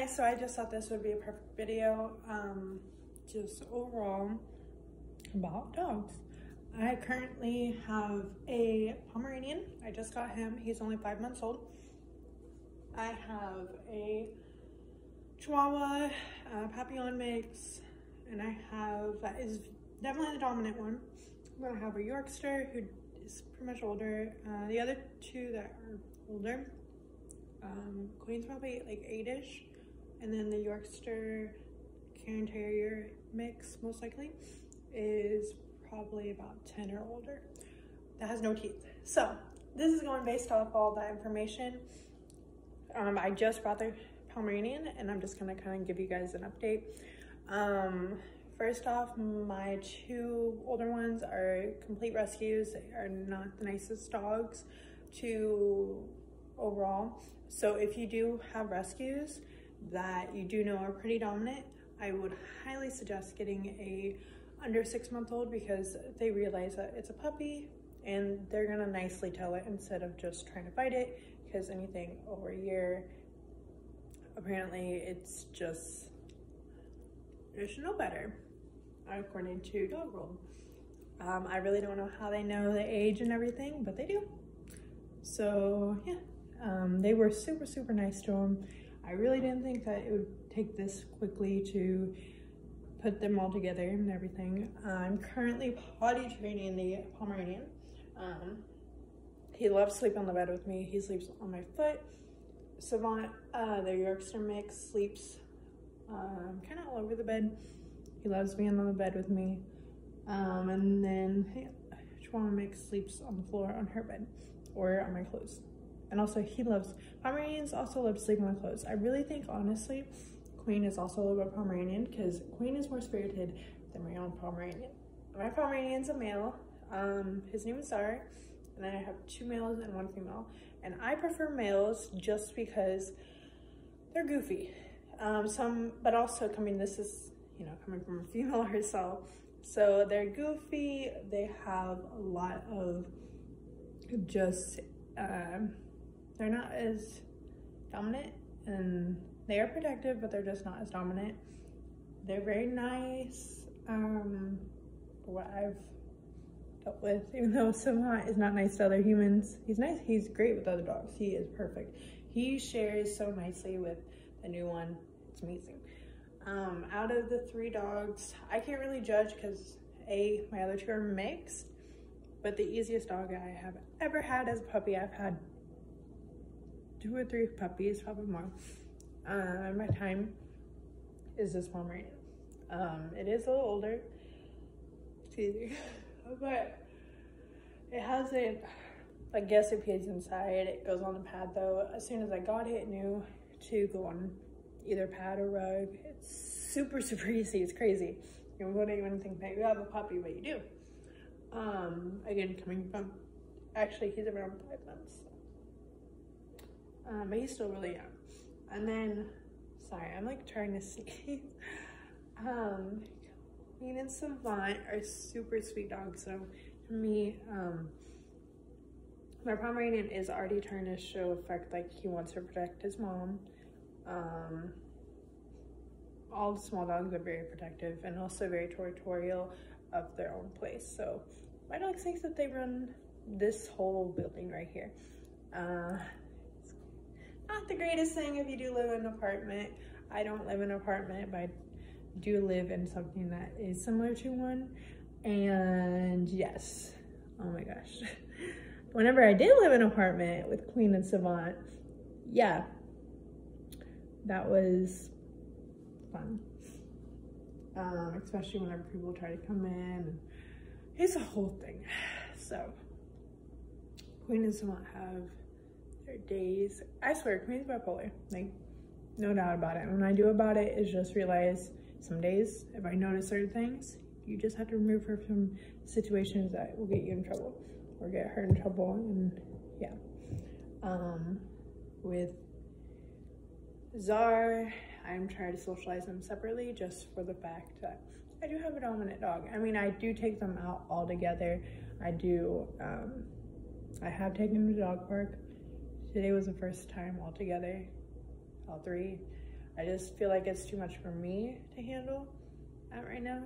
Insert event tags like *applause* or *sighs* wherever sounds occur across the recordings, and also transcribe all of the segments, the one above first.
guys, so I just thought this would be a perfect video, um, just overall about dogs. I currently have a Pomeranian. I just got him. He's only five months old. I have a Chihuahua, a Papillon mix, and I have, that is definitely the dominant one. I'm gonna have a Yorkster who is pretty much older. Uh, the other two that are older, um, Queen's probably like eight-ish, and then the Yorkster Cairn Terrier mix, most likely, is probably about 10 or older. That has no teeth. So this is going based off all that information. Um, I just brought the Pomeranian and I'm just gonna kind of give you guys an update. Um, first off, my two older ones are complete rescues. They are not the nicest dogs to overall. So if you do have rescues that you do know are pretty dominant, I would highly suggest getting a under six month old because they realize that it's a puppy and they're gonna nicely tell it instead of just trying to bite it because anything over a year, apparently it's just, they should know better according to Dog World. Um, I really don't know how they know the age and everything, but they do. So yeah, um, they were super, super nice to him. I really didn't think that it would take this quickly to put them all together and everything. I'm currently potty training the Pomeranian. Um, he loves sleeping on the bed with me. He sleeps on my foot. Savant, uh, the Yorkshire mix, sleeps um, kind of all over the bed. He loves being on the bed with me. Um, and then Chihuahua mix sleeps on the floor on her bed or on my clothes. And also he loves, Pomeranians also love sleeping on clothes. I really think honestly, Queen is also a little bit Pomeranian because Queen is more spirited than my own Pomeranian. My Pomeranian's a male. Um, his name is Czar. And then I have two males and one female. And I prefer males just because they're goofy. Um, some, but also coming, this is, you know, coming from a *laughs* female herself. So they're goofy. They have a lot of just, um, they're not as dominant and they are protective, but they're just not as dominant. They're very nice. Um, what I've dealt with, *laughs* even though Savant is not nice to other humans, he's nice. He's great with other dogs. He is perfect. He shares so nicely with the new one. It's amazing. Um, out of the three dogs, I can't really judge because A, my other two are mixed, but the easiest dog I have ever had as a puppy, I've had two or three puppies, probably more uh, my time is this Pomeranian. Um, it is a little older, me, *laughs* but it has a, I guess it pees inside. It goes on the pad though. As soon as I got it, it knew to go on either pad or rug. It's super, *laughs* super easy. It's crazy. You wouldn't even think that you have a puppy, but you do. Um, again, coming from, actually he's around five months. Um, but he's still really young. And then, sorry, I'm like trying to *laughs* see. um, Queen and Savant are super sweet dogs. So me, um, my Pomeranian is already trying to show effect like he wants to protect his mom. Um, all small dogs are very protective and also very territorial of their own place. So my dog thinks that they run this whole building right here. Uh, not the greatest thing if you do live in an apartment. I don't live in an apartment, but I do live in something that is similar to one. And yes, oh my gosh. *laughs* Whenever I did live in an apartment with Queen and Savant, yeah, that was fun. Um, especially whenever people try to come in. It's a whole thing. *sighs* So, Queen and Savant have days. I swear, Queen's bipolar. Like, no doubt about it. When I do about it is just realize some days, if I notice certain things, you just have to remove her from situations that will get you in trouble or get her in trouble. And yeah. Um, with Czar, I'm trying to socialize them separately just for the fact that I do have a dominant dog. I mean, I do take them out all together. I do, um, I have taken them to dog park. Today was the first time all together, all three. I just feel like it's too much for me to handle at right now,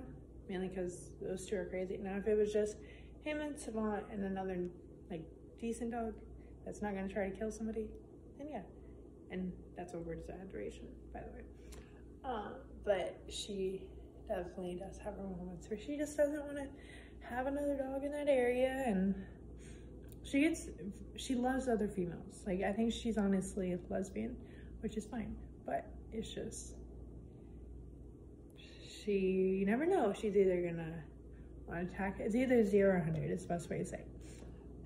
mainly because those two are crazy. Now, if it was just him and Savant and another like decent dog that's not gonna try to kill somebody, then yeah. And that's over exaggeration, by the way. Um, but she definitely does have her moments where she just doesn't want to have another dog in that area and she gets she loves other females like i think she's honestly a lesbian which is fine but it's just she you never know she's either gonna want to attack it's either zero or 100 is the best way to say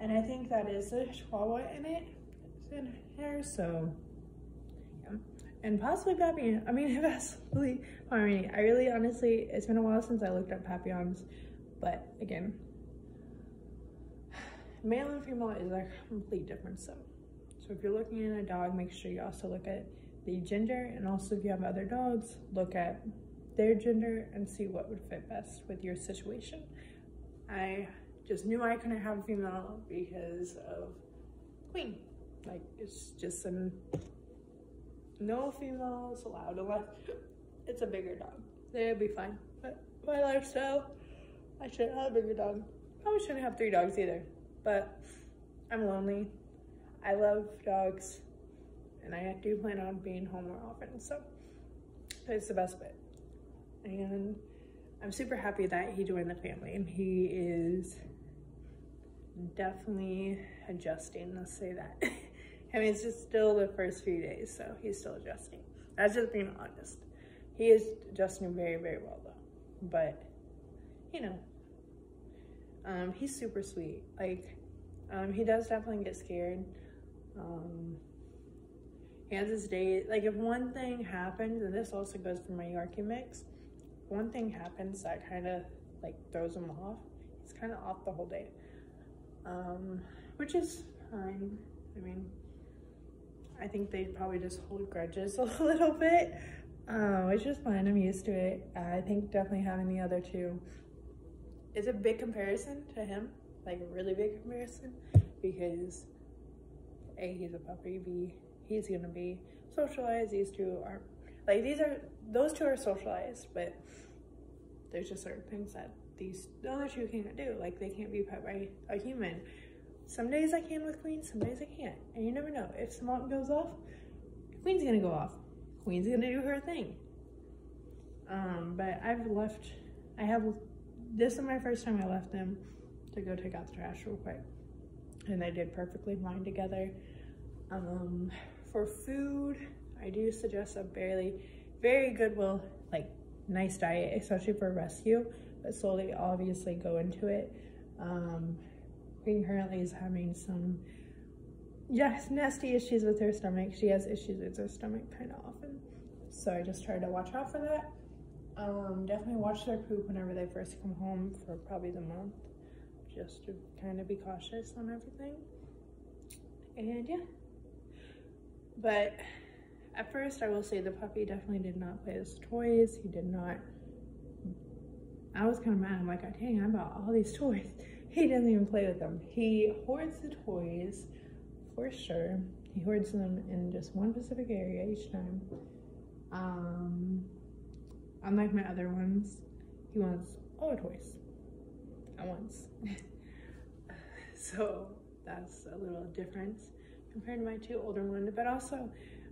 and i think that is the chihuahua in it in her so yeah and possibly Papillon. I mean, *laughs* possibly Pomeranian. I really, honestly, it's been a while since I looked up Papillons, but again, male and female is a complete difference. So, so if you're looking at a dog, make sure you also look at the gender, and also if you have other dogs, look at their gender and see what would fit best with your situation. I just knew I couldn't have a female because of Queen. Like, it's just an no females allowed unless it's a bigger dog. They'd be fine. But my lifestyle, I shouldn't have a bigger dog. Probably shouldn't have three dogs either. But I'm lonely. I love dogs. And I do plan on being home more often. So it's the best bit. And I'm super happy that he joined the family. And he is definitely adjusting, let's say that. *laughs* I mean, it's just still the first few days, so he's still adjusting. That's just being honest. He is adjusting very, very well, though. But, you know, um, he's super sweet. Like, um, he does definitely get scared. Um, he has his day. Like, if one thing happens, and this also goes for my Yorkie mix, one thing happens that kind of, like, throws him off, he's kind of off the whole day. Um, which is fine. I mean, I think they probably just hold grudges *laughs* a little bit, uh, which is fine. I'm used to it. I think definitely having the other two is a big comparison to him, like a really big comparison, because A, he's a puppy, B, he's gonna be socialized. These two are, like, these are, those two are socialized, but there's just certain things that these the other two can't do. Like, they can't be pet by a human some days I can with Queen, some days I can't. And you never know. If Savant goes off, Queen's gonna go off. Queen's gonna do her thing. Um, but I've left, I have, this is my first time I left them to go take out the trash real quick. And they did perfectly fine together. Um, for food, I do suggest a barely, very good, well, like nice diet, especially for rescue, but slowly obviously go into it. Um, Queen currently is having some yes, nasty issues with her stomach. She has issues with her stomach kind of often. So I just try to watch out for that. Um, definitely watch their poop whenever they first come home for probably the month. Just to kind of be cautious on everything. And yeah. But at first I will say the puppy definitely did not play with toys. He did not. I was kind of mad. I'm like, dang, I bought all these toys *laughs* he doesn't even play with them. He hoards the toys for sure. He hoards them in just one specific area each time. Um, unlike my other ones, he wants all the toys at once. *laughs* so that's a little difference compared to my two older ones. But also,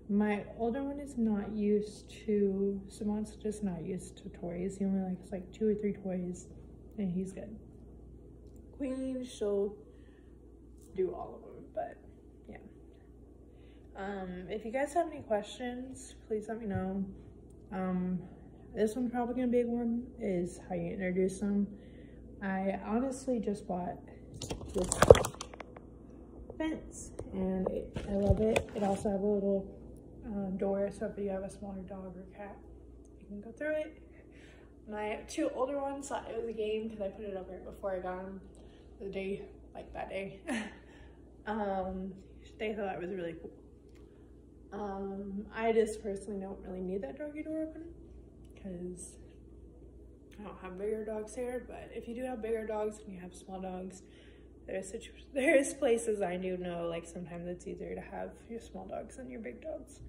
my older one is not used to, Simon's just not used to toys. He only likes like two or three toys and he's good queen, she'll do all of them, but yeah. Um, if you guys have any questions, please let me know. Um, this one's probably gonna be a big one, is how you introduce them. I honestly just bought this fence and it, I love it. It also have a little uh, door, so if you have a smaller dog or cat, you can go through it. My two older ones thought it was a game because I put it up right before I got them the day, like that day. *laughs* um, they thought it was really cool. Um, I just personally don't really need that doggy door open because I don't have bigger dogs here, but if you do have bigger dogs and you have small dogs, there's *laughs* there's places I do know like sometimes it's easier to have your small dogs than your big dogs.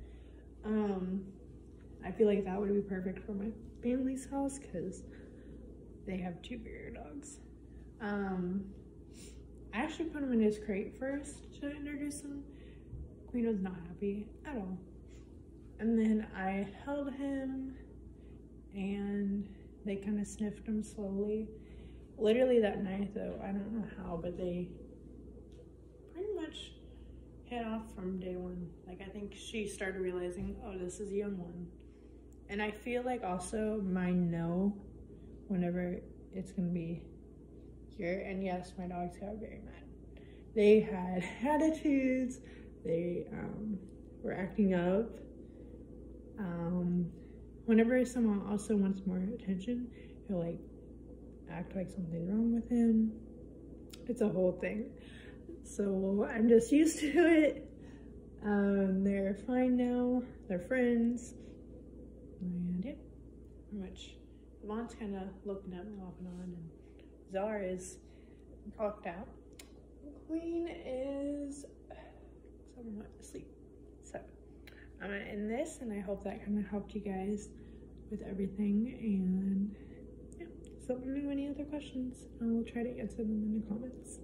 Um, I feel like that would be perfect for my family's house because they have two bigger dogs. Um, I actually put him in his crate first to introduce him. Queen was not happy at all. And then I held him and they kind of sniffed them slowly. Literally that night though, I don't know how, but they pretty much hit off from day one. Like I think she started realizing, oh, this is a young one. And I feel like also my know whenever it's gonna be here. And yes, my dogs got very mad. They had *laughs* attitudes. They um, were acting up. Um, whenever someone also wants more attention, he'll like act like something's wrong with him. It's a whole thing. So I'm just used *laughs* to it. Um, they're fine now. They're friends. And yeah, pretty much. Devon's kind of looking at me off and on, and Czar is cocked out. Queen is *sighs* somewhat asleep. So I'm gonna end this, and I hope that kind of helped you guys with everything. And yeah, so let me know any other questions. I will try to answer them in the comments.